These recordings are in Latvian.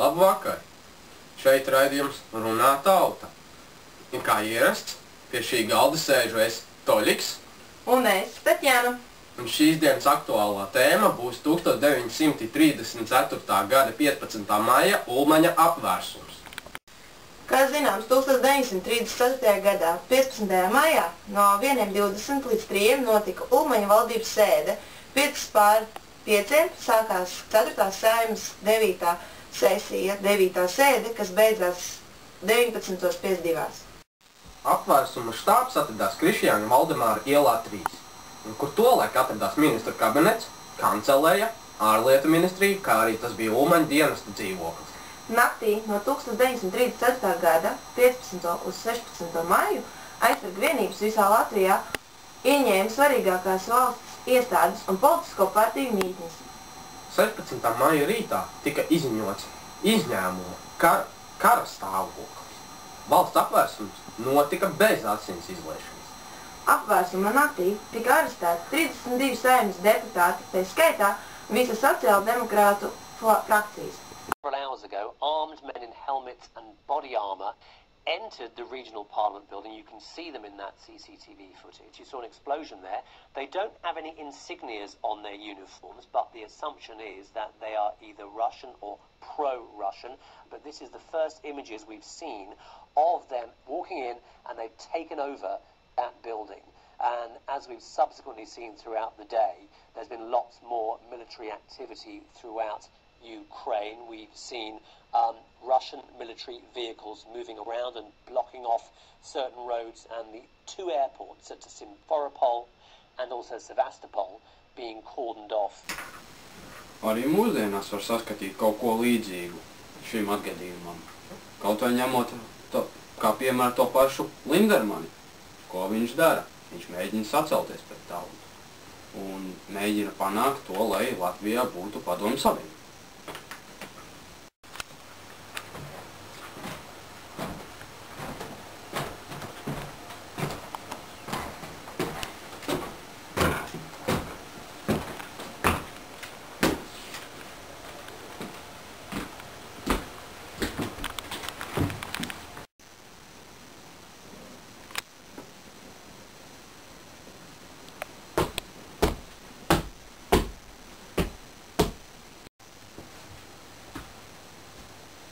Labu vakar! Šeit raidījums runā tauta. Un kā ierasts, pie šī galda sēžu es Toļiks, Un es, Tatjana. un šīs dienas aktuālā tēma būs 1934. gada 15. maija Ulmaņa apvērsums. Kā zināms, 1934. gadā, 15. maijā, no 1.20 līdz 3 notika Ulmaņa valdības sēde. 5 pār 5 sākās 4. saimas 9. Sesija, 9. sēde, kas beidzās 19.52. Apvērsuma štābs atradās Krišjāņa Valdemāra ielā 3, un kur tolaik atradās ministra kabinets, kancelēja, ārlietu ministrija, kā arī tas bija Ulmaņa dienesta dzīvoklis. Naktī no 1934. gada 15. uz 16. maiju aizsarga vienības visā Latvijā ieņēma svarīgākās valsts iestādes un politisko partiju mītnes. 16. maija rītā tika izziņots izņēmuma kara, kara stāvoklis. Valsts apvērsums notika bez asins izliešanas. Apvērsuma naktī tika arestēti 32 saimnes deputāti, tā skaitā visa sociāldemokrātu fra- frakcijas. Several hours ago, armed men in helmets and body armour entered the regional parliament building. You can see them in that CCTV footage. You saw an explosion there. They don't have any insignias on their uniforms, but the assumption is that they are either Russian or pro-Russian. But this is the first images we've seen of them walking in and they've taken over that building. And as we've subsequently seen throughout the day, there's been lots more military activity throughout Ukraine. We've seen um, Russian military vehicles moving around and blocking off certain roads, and the two airports at Simferopol and also Sevastopol being cordoned off. Arī mūsdienās var saskatīt kaut ko līdzīgu šim atgadījumam. Kaut vai ņemot to, kā piemēram to pašu Lindermani, ko viņš dara. Viņš mēģina sacelties pret tautu un mēģina panākt to, lai Latvijā būtu padomu savienība.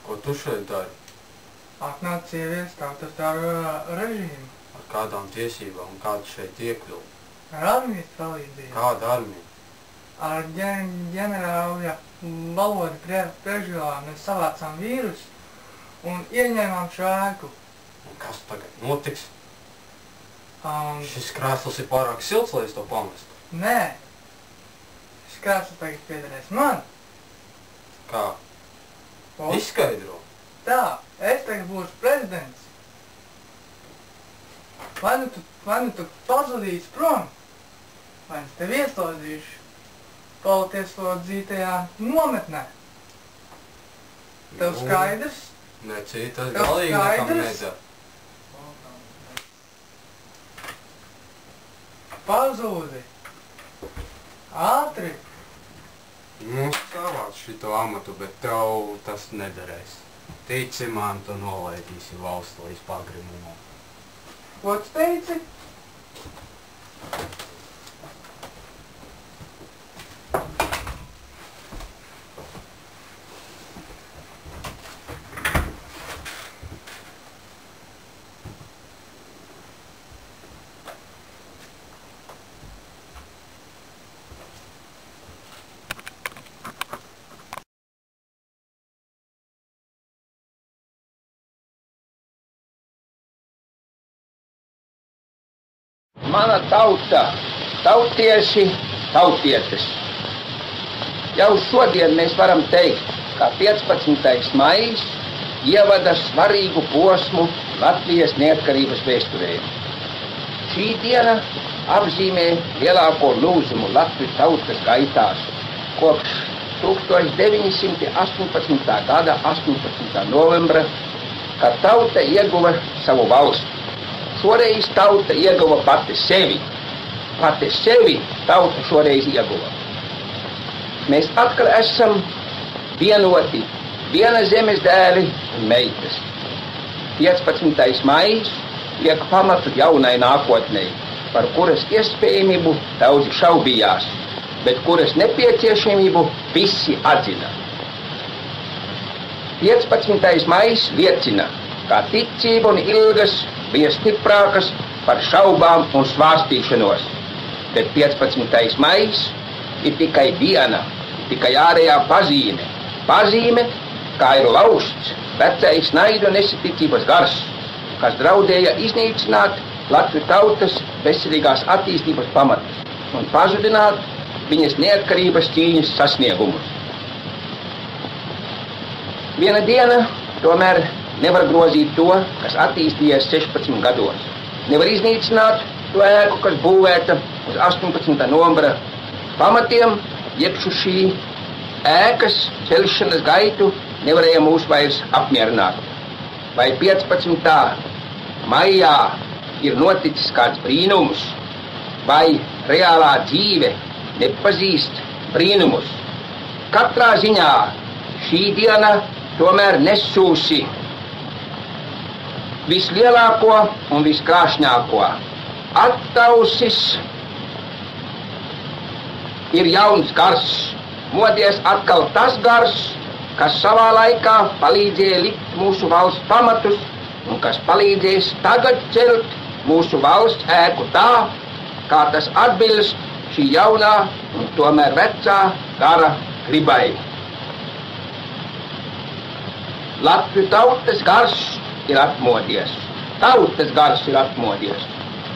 Ko tu šeit dari? Atnāca sievietes tautastāvu režīmu Ar kādām tiesībām un kāds šeit iekļuva? ar armijas palīdzību. Kāda armija? Ar ģen, ģenerāļa valodu prie, priekšgalā mēs savācām vīrusu un ieņēmām šo ēku. Un kas tagad notiks? Um, Šis krēsls ir pārāk silts, lai es to pamestu. nē, šis krāsas tagad piederēs man. Kā? Un Izskaidro. tā, es tagad būšu prezidents. Vai nu tu, vai nu tu pazudīsi prom, vai es tevi ieslodzīšu politieslodzītajā nometnē. Tev Nu, skaidrs? Ne, citas galīgi nekam nedara. Pazūdi! Ātri! Savāc šito amatu, bet tev tas nederēs. Tici man, tu nolaidīsi valsts līdz pagrimumam. Ko tu teici? Mana tauta, tautieši, tautietes. Jau šodien mēs varam teikt, ka 15. maijs ievada svarīgu posmu Latvijas neatkarības vēsturē. Šī diena apzīmē lielāko lūzumu Latvijas tautas gaitās kopš 1918. gada 18. novembra, kad tauta ieguva savu valsti. Šoreiz tauta ieguva pati sevi. Pati sevi tauta šoreiz ieguva. Mēs atkal esam vienoti viena zemes dēli un meitas. 15. maijs liek pamatu jaunai nākotnē, par kuras iespējamību daudzi šaubījās, bet kuras nepieciešamību visi atzina. 15. maijs liecina, ka ticība un ilgas bija stiprākas par šaubām un svārstīšanos, bet 15. maijs ir tikai viena, tikai ārējā pazīme. Pazīme, kā ir lausts vecais naidu un nesaticības gars, kas draudēja iznīcināt Latvijas tautas veselīgās attīstības pamatus un pazudināt viņas neatkarības cīņas sasniegumus. Viena diena tomēr nevar grozīt to, kas attīstījies 16 gados. Nevar iznīcināt to ēku, kas būvēta uz 18. novembra pamatiem, iekšu šī ēkas celšanas gaitu nevarēja mūs vairs apmierināt. Vai 15. maijā ir noticis kāds brīnums, vai reālā dzīve nepazīst brīnumus. Katrā ziņā šī diena tomēr nesūsi vislielāko un viskrāšņāko. Attausis ir jauns gars, modies atkal tas gars, kas savā laikā palīdzēja likt mūsu valsts pamatus un kas palīdzēs tagad celt mūsu valsts ēku tā, kā tas atbilst šī jaunā un tomēr vecā gara gribai. Latviju tautas gars ir atmodies, tautas gars ir atmodies,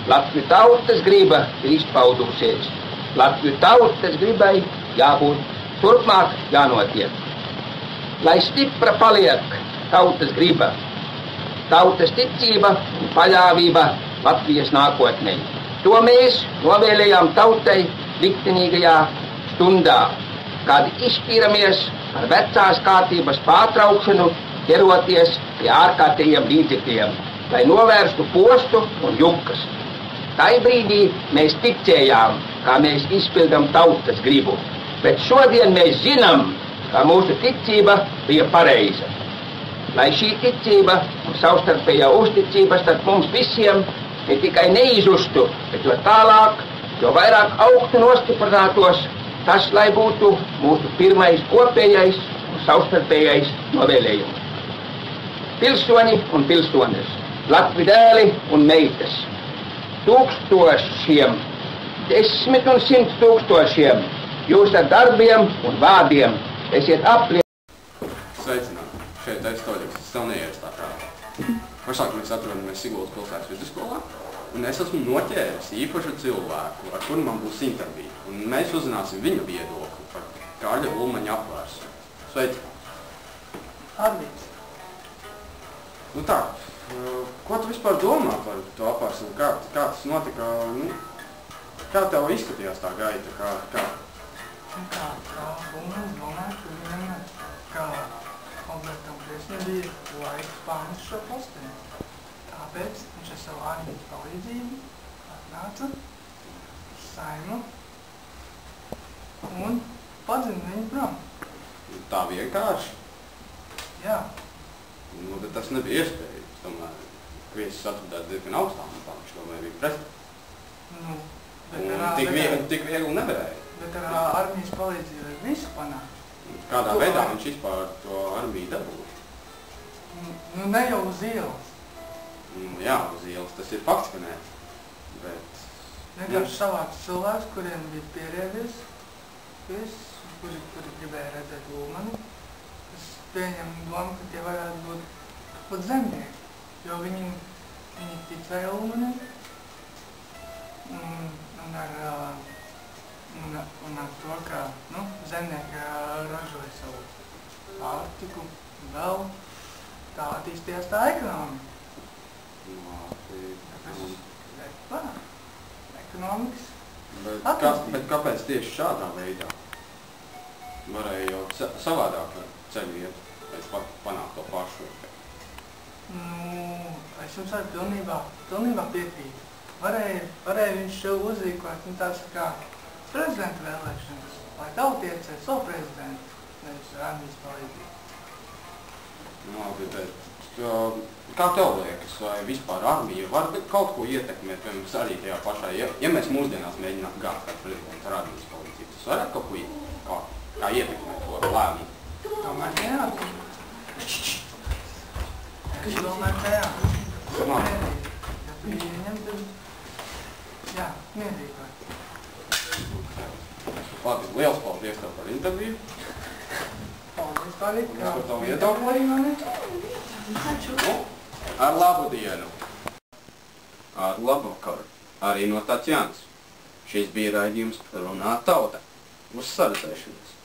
Latviju tautas griba ir izpaudusies, Latviju tautas gribai jābūt turpmāk jānotiek. Lai stipra paliek tautas griba, tautas ticība un paļāvība Latvijas nākotnē. To mēs novēlējām tautai liktenīgajā stundā, kad izšķīramies ar vecās kārtības pārtraukšanu, ķeroties pie ārkārtējiem līdzekļiem, lai novērstu postu un jukas. Tai brīdī mēs ticējām, kā mēs izpildām tautas gribu, bet šodien mēs zinām, ka mūsu ticība bija pareiza. Lai šī ticība un savstarpējā uzticība starp mums visiem ne tikai neizustu, bet jo tālāk, jo vairāk augstu nostiprinātos, tas lai būtu mūsu pirmais kopējais un savstarpējais novēlējums. Pilsoņi un pilsonis, Latvi dēli un meitas, tūkstošiem, desmit un simt tūkstošiem, jūs ar darbiem un vārdiem esiet apliecināti. Sveicināti! Šeit aizstoļiks, es tev neies tā kā. Pašāk mēs atrodamies Siguldas pilsētas vidusskolā, un es esmu noķēris īpašu cilvēku, ar kuru man būs intervija. Un mēs uzzināsim viņa viedokli par Kārļa Ulmaņa apvērsu. Sveici! Arvīts. Nu tā, ko tu vispār domā par to apvērsu? Kā, kā tas notika? Nu, kā tev izskatījās tā gaita? Kā, kā? Un kā, kā Ulmans domāja, ka viņam, kā Albertam Kresne bija laiks pamest šo posteni. Tāpēc viņš ar savu armijas palīdzību atnāca uz saimu un padzina viņu prom. Tā vienkārši. Jā, Nu, bet tas nebija iespējams. Tomēr viesis atradās diezgan augstā matā, viņš tomēr bija prezidents. nu, bet Un ar, tik bet, viegli, tik viegli nevarēja. bet ar armijas palīdzību visu panākt. Kādā To veidā viņš vispār to armiju dabūja? Nu, nu ne jau uz ielas. Nu, jā, uz ielas tas ir fakts, ka nē. Bet, Vienkārši savāc cilvēks, kuriem bija pierēdies, viss, kuri, kuri gribēja redzēt Ulmani. Es pieņemu domu, ka tie varētu būt pat zemnieki, jo viņi, viņi ticēja Ulmanim. Un, un, ar, un, un ar to, ka nu, zemnieki ražoja savu pārtiku, vēl tā attīstījās tā ekonomika. un- ekonomikas bet, kā, bet kāpēc tieši šādā veidā? Varēja jau sa- savādāk ceļu iet, lai pa- panākt to pašu. Nu, es jums varu pilnībā, pilnībā piekrīt. Varēja, varēja viņš šo uzrīkot, nu tās kā prezidenta vēlēšanas, lai tauta iecēt savu prezidentu, nevis ar armijas palīdzību. Labi, bet kā tev liekas, vai vispār armija var kaut ko ietekmēt, piemēram, arī tajā pašā, ja, ja mēs mūsdienās mēģinām gāt ar prezidentu ar armijas palīdzību, tas varētu kaut ko kā, kā ietekmēt to lēmumu? Ka jā. Ka jā. Labi. Mierīgi. Ja pieņem, tad jā, mierīgi. Labi, liels paldies tev par interviju. Paldies par Paldies par tavu viedokli. Nu, ar labu dienu. Ar labu vakaru. Arī no Tatjānas. Šis bija raidījums Runā tauta. Uz saredzēšanos.